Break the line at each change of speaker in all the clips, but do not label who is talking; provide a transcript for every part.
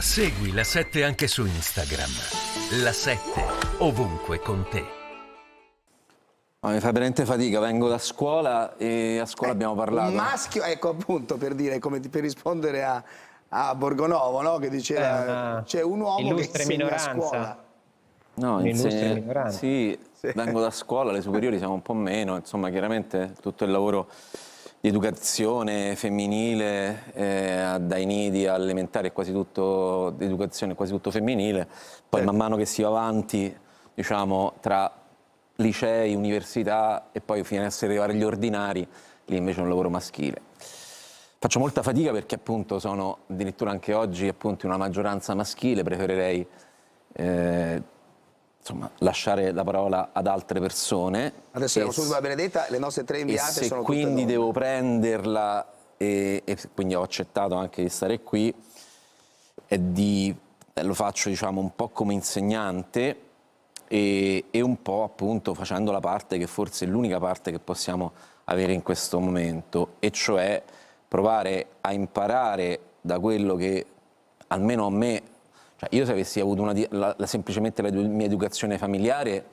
Segui la 7 anche su Instagram. La 7 ovunque con te.
No, mi fa veramente fatica, vengo da scuola e a scuola
Eh,
abbiamo parlato.
Un maschio, ecco appunto per dire, come per rispondere a, a Borgonovo, no? che
Eh,
diceva
una
c'è un uomo che
illustre
insegna a
minoranza.
scuola.
No, insegna-
minoranza.
Sì, vengo da scuola, alle superiori siamo un po' meno, insomma chiaramente tutto il lavoro di educazione femminile, eh, dai nidi all'elementare è quasi tutto di educazione, quasi tutto femminile, poi man mano che si va avanti, diciamo, tra licei, università e poi fino a essere arrivare agli ordinari, lì invece è un lavoro maschile. Faccio molta fatica perché appunto sono addirittura anche oggi appunto in una maggioranza maschile, preferirei eh, insomma, lasciare la parola ad altre persone.
Adesso siamo su sulla Benedetta, le nostre tre
e
inviate
se
sono
quindi
donne.
devo prenderla e, e quindi ho accettato anche di stare qui e di, e lo faccio diciamo un po' come insegnante e, e un po' appunto facendo la parte che forse è l'unica parte che possiamo avere in questo momento e cioè provare a imparare da quello che almeno a me cioè io se avessi avuto una, la- la- semplicemente la mia educazione familiare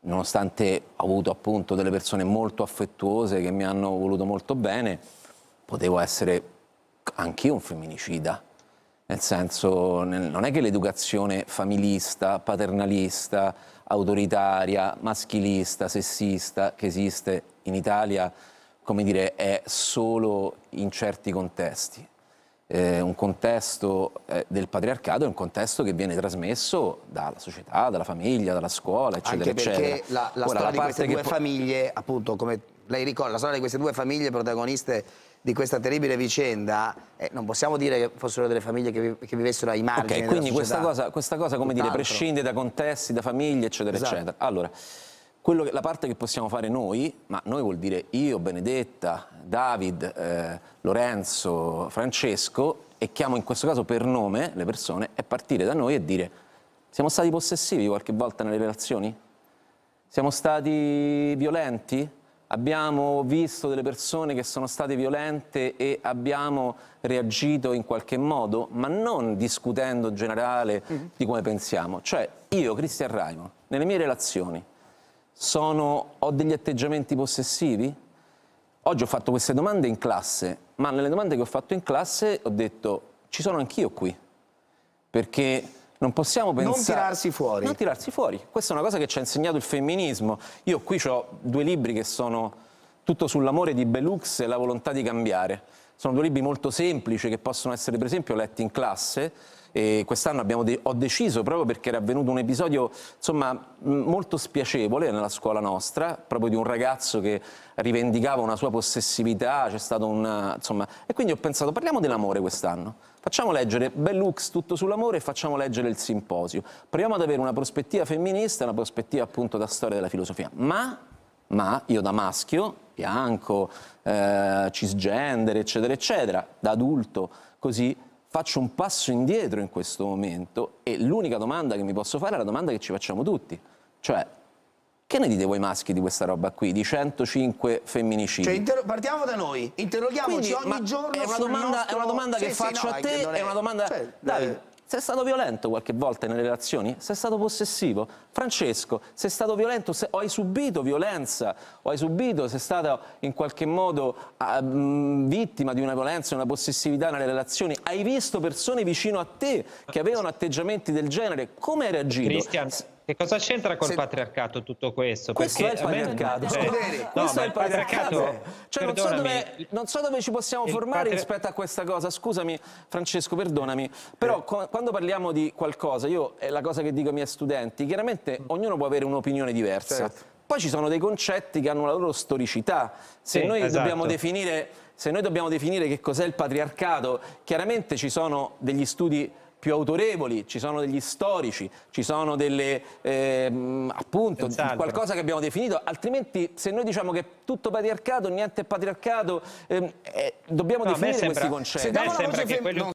nonostante ho avuto appunto delle persone molto affettuose che mi hanno voluto molto bene, potevo essere anch'io un femminicida. Nel senso, non è che l'educazione familista, paternalista, autoritaria, maschilista, sessista che esiste in Italia, come dire, è solo in certi contesti. Eh, un contesto eh, del patriarcato è un contesto che viene trasmesso dalla società, dalla famiglia, dalla scuola, eccetera,
Anche perché
eccetera.
la, la
Ora,
storia di
parte
queste due famiglie, appunto, come lei ricorda, la storia di queste due famiglie protagoniste di questa terribile vicenda, eh, non possiamo dire che fossero delle famiglie che, vi- che vivessero ai margini
Ok, quindi questa cosa, questa cosa, come dire, prescinde da contesti, da famiglie, eccetera,
Esatto.
eccetera. Allora, che- la parte che possiamo fare noi, ma noi vuol dire io, Benedetta, David, eh, Lorenzo, Francesco, e chiamo in questo caso per nome le persone, è partire da noi e dire siamo stati possessivi qualche volta nelle relazioni? Siamo stati violenti? Abbiamo visto delle persone che sono state violente e abbiamo reagito in qualche modo, ma non discutendo generale di come pensiamo. Cioè, io, Cristian Raimo, nelle mie relazioni, sono- ho degli atteggiamenti possessivi? Oggi ho fatto queste domande in classe, ma nelle domande che ho fatto in classe ho detto ci sono anch'io qui, perché non possiamo pensare...
tirarsi fuori.
Non tirarsi fuori. Questa è una cosa che ci ha insegnato il femminismo. Io qui ho due libri che sono Tutto sull'amore di Belux e La volontà di cambiare. Sono due libri molto semplici che possono essere per esempio letti in classe e quest'anno de- ho deciso, proprio perché era avvenuto un episodio insomma, molto spiacevole nella scuola nostra, proprio di un ragazzo che rivendicava una sua possessività, c'è stato un... E quindi ho pensato, parliamo dell'amore quest'anno. Facciamo leggere Bellux tutto sull'amore e facciamo leggere il simposio. Proviamo ad avere una prospettiva femminista, una prospettiva appunto da storia della filosofia. Ma, ma io da maschio, bianco, eh, cisgender, eccetera, eccetera, da adulto, così faccio un passo indietro in questo momento e l'unica domanda che mi posso fare è la domanda che ci facciamo tutti. Cioè, che ne dite voi maschi di questa roba qui, di 105 femminicidi?
Cioè, partiamo da noi, interroghiamoci
Quindi,
ogni giorno
è una domanda,
nostro-
è una domanda che
Sì, sì,
faccio
no,
a
è
te,
non
è una domanda...
cioè,
Davide,
eh,
sei stato violento qualche volta nelle relazioni? Sei stato possessivo? Francesco, sei stato violento? Se- o hai subito violenza? O hai subito, sei stato in qualche modo mh, vittima di una violenza, una possessività nelle relazioni? Hai visto persone vicino a te che avevano atteggiamenti del genere? Come hai reagito?
Cristian, che cosa c'entra col
Se-
patriarcato tutto questo?
Questo è il
me-
patriarcato.
Scuderi,
no,
Questo è il patriarcato. Cioè, non, so dove, non so dove ci possiamo formare
patri-
rispetto a questa cosa. Scusami, Francesco, perdonami. Però co- quando parliamo di qualcosa, io è la cosa che dico ai miei studenti, chiaramente ognuno può avere un'opinione diversa.
Certo.
Poi ci sono dei concetti che hanno la loro storicità. Se
Sì,
noi
esatto.
dobbiamo definire se noi dobbiamo definire che cos'è il patriarcato, chiaramente ci sono degli studi più autorevoli, ci sono degli storici, ci sono delle ehm, appunto
Senz'altro.
qualcosa che abbiamo definito, altrimenti se noi diciamo che è tutto patriarcato, niente patriarcato, ehm, eh, dobbiamo
No,
definire
sembra-
questi concetti.
la voce fem- non